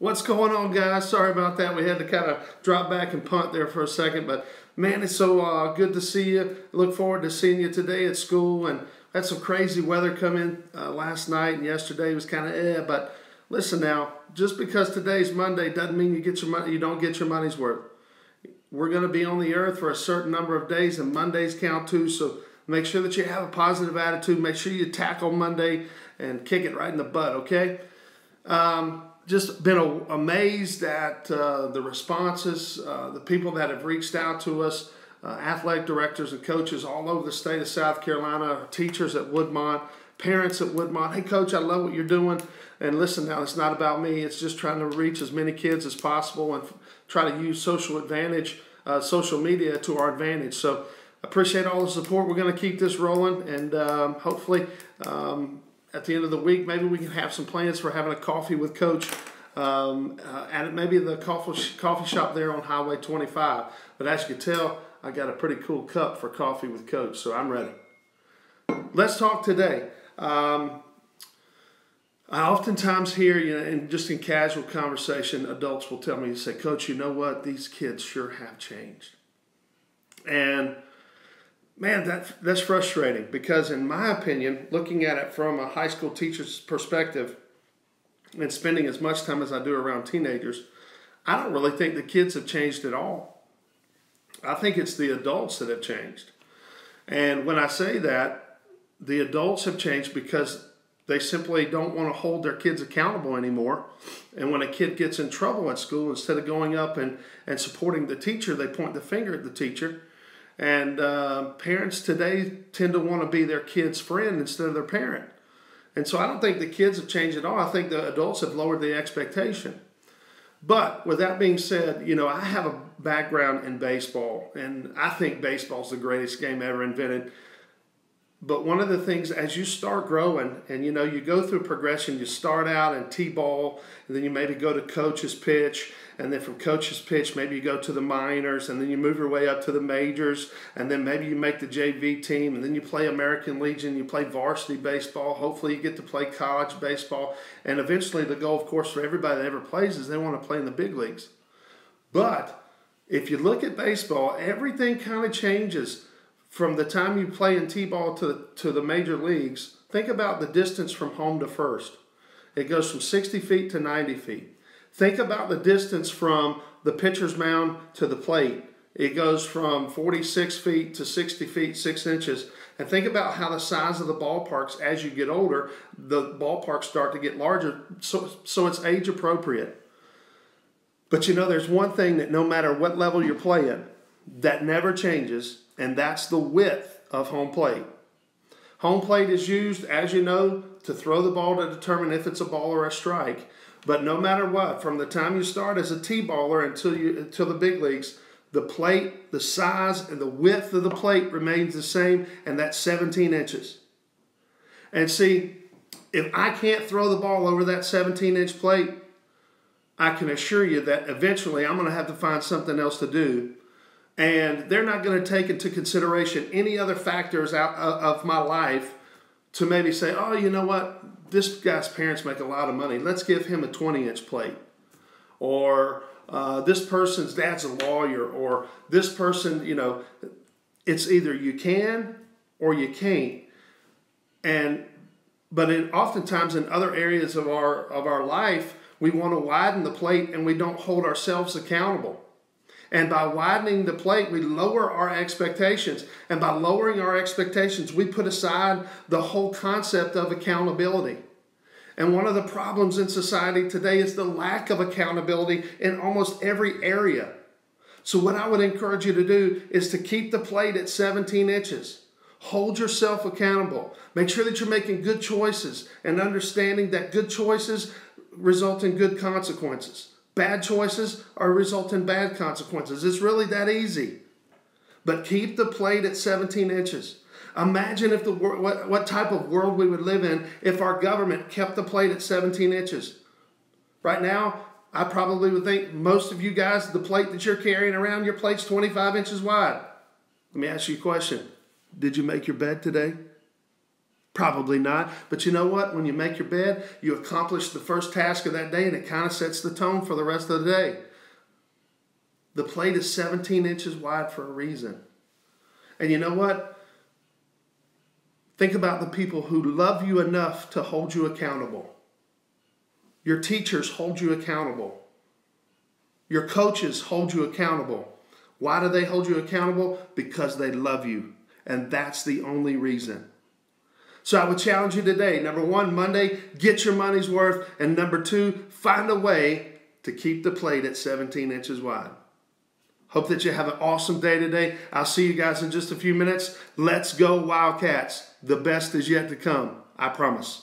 What's going on, guys? Sorry about that. We had to kind of drop back and punt there for a second, but man, it's so uh, good to see you. Look forward to seeing you today at school. And had some crazy weather come in uh, last night and yesterday was kind of eh. But listen now, just because today's Monday doesn't mean you get your money. You don't get your money's worth. We're going to be on the earth for a certain number of days, and Mondays count too. So make sure that you have a positive attitude. Make sure you tackle Monday and kick it right in the butt. Okay. Um, just been amazed at uh, the responses, uh, the people that have reached out to us, uh, athletic directors and coaches all over the state of South Carolina, teachers at Woodmont, parents at Woodmont. Hey, coach, I love what you're doing. And listen, now it's not about me. It's just trying to reach as many kids as possible and try to use social advantage, uh, social media to our advantage. So appreciate all the support. We're going to keep this rolling, and um, hopefully. Um, at the end of the week, maybe we can have some plans for having a coffee with Coach um, uh, at maybe the coffee coffee shop there on Highway 25. But as you can tell, I got a pretty cool cup for coffee with Coach, so I'm ready. Let's talk today. Um, I oftentimes hear, you know, and just in casual conversation, adults will tell me, say, Coach, you know what? These kids sure have changed. And man, that, that's frustrating because, in my opinion, looking at it from a high school teacher's perspective and spending as much time as I do around teenagers, I don't really think the kids have changed at all. I think it's the adults that have changed. And when I say that, the adults have changed because they simply don't want to hold their kids accountable anymore. And when a kid gets in trouble at school, instead of going up and, and supporting the teacher, they point the finger at the teacher and uh, parents today tend to want to be their kid's friend instead of their parent. And so I don't think the kids have changed at all. I think the adults have lowered the expectation. But with that being said, you know, I have a background in baseball, and I think baseball is the greatest game ever invented. But one of the things as you start growing, and you know, you go through progression, you start out in T ball, and then you maybe go to coach's pitch, and then from coach's pitch, maybe you go to the minors, and then you move your way up to the majors, and then maybe you make the JV team, and then you play American Legion, you play varsity baseball. Hopefully, you get to play college baseball, and eventually, the goal, of course, for everybody that ever plays is they want to play in the big leagues. But if you look at baseball, everything kind of changes from the time you play in t-ball to, to the major leagues, think about the distance from home to first. It goes from 60 feet to 90 feet. Think about the distance from the pitcher's mound to the plate. It goes from 46 feet to 60 feet, 6 inches. And think about how the size of the ballparks, as you get older, the ballparks start to get larger, so, so it's age appropriate. But you know, there's one thing that no matter what level you're playing, that never changes, and that's the width of home plate. Home plate is used, as you know, to throw the ball to determine if it's a ball or a strike. But no matter what, from the time you start as a T-baller until you until the big leagues, the plate, the size, and the width of the plate remains the same, and that's 17 inches. And see, if I can't throw the ball over that 17 inch plate, I can assure you that eventually I'm going to have to find something else to do and they're not going to take into consideration any other factors out of my life to maybe say, oh, you know what, this guy's parents make a lot of money. Let's give him a 20 inch plate. Or uh, this person's dad's a lawyer. Or this person, you know, it's either you can or you can't. And but in, oftentimes in other areas of our of our life, we want to widen the plate and we don't hold ourselves accountable. And by widening the plate, we lower our expectations. And by lowering our expectations, we put aside the whole concept of accountability. And one of the problems in society today is the lack of accountability in almost every area. So, what I would encourage you to do is to keep the plate at 17 inches. Hold yourself accountable. Make sure that you're making good choices and understanding that good choices result in good consequences. Bad choices are result in bad consequences. It's really that easy. But keep the plate at 17 inches. Imagine if the what, what type of world we would live in if our government kept the plate at 17 inches. Right now, I probably would think most of you guys, the plate that you're carrying around, your plate's 25 inches wide. Let me ask you a question. Did you make your bed today? Probably not. But you know what? When you make your bed, you accomplish the first task of that day and it kind of sets the tone for the rest of the day. The plate is 17 inches wide for a reason. And you know what? Think about the people who love you enough to hold you accountable. Your teachers hold you accountable. Your coaches hold you accountable. Why do they hold you accountable? Because they love you. And that's the only reason. So I would challenge you today. Number one, Monday, get your money's worth. And number two, find a way to keep the plate at 17 inches wide. Hope that you have an awesome day today. I'll see you guys in just a few minutes. Let's go, Wildcats. The best is yet to come. I promise.